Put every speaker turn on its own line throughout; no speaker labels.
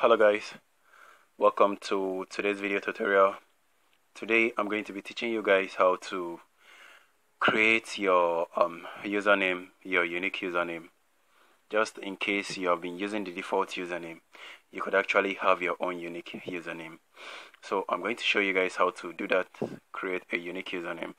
hello guys. Welcome to today's video tutorial. Today I'm going to be teaching you guys how to create your um, username your unique username. Just in case you have been using the default username you could actually have your own unique username. So I'm going to show you guys how to do that create a unique username.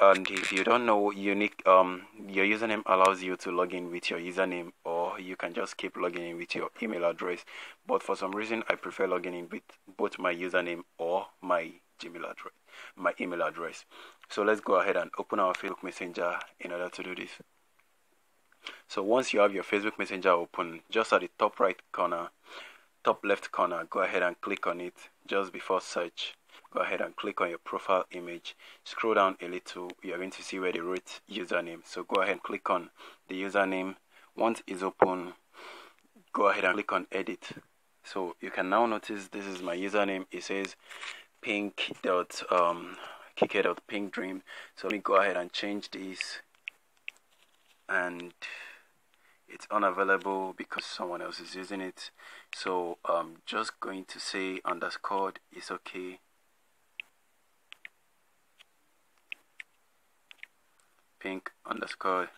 And if you don't know unique um your username allows you to log in with your username or you can just keep logging in with your email address but for some reason I prefer logging in with both my username or my Gmail address my email address. So let's go ahead and open our Facebook Messenger in order to do this. So once you have your Facebook Messenger open just at the top right corner top left corner go ahead and click on it. Just before search go ahead and click on your profile image. Scroll down a little. You're going to see where they wrote username. So go ahead and click on the username once it's open go ahead and click on edit. So you can now notice this is my username. It says pink dot um dot pink dream. So let me go ahead and change this. And it's unavailable because someone else is using it. So I'm um, just going to say underscore is okay. Pink underscore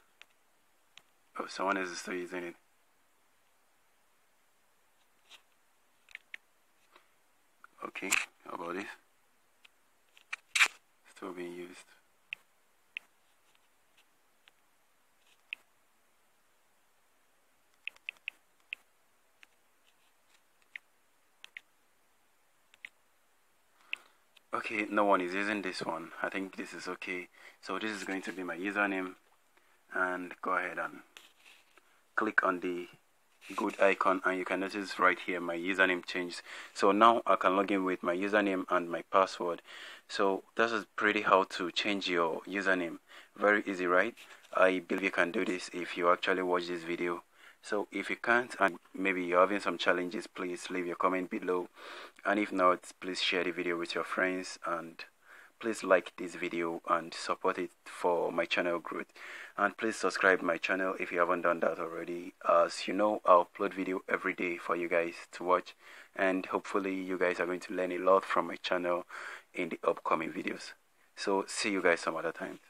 oh someone is still using it. Okay how about this? Still being used. Okay no one is using this one. I think this is okay. So this is going to be my username. And go ahead and click on the good icon and you can notice right here my username changed. So now I can log in with my username and my password. So this is pretty how to change your username. Very easy right? I believe you can do this if you actually watch this video. So if you can't and maybe you're having some challenges please leave your comment below. And if not please share the video with your friends and please like this video and support it for my channel growth. And please subscribe my channel if you haven't done that already as you know i upload video every day for you guys to watch and hopefully you guys are going to learn a lot from my channel in the upcoming videos. So see you guys some other time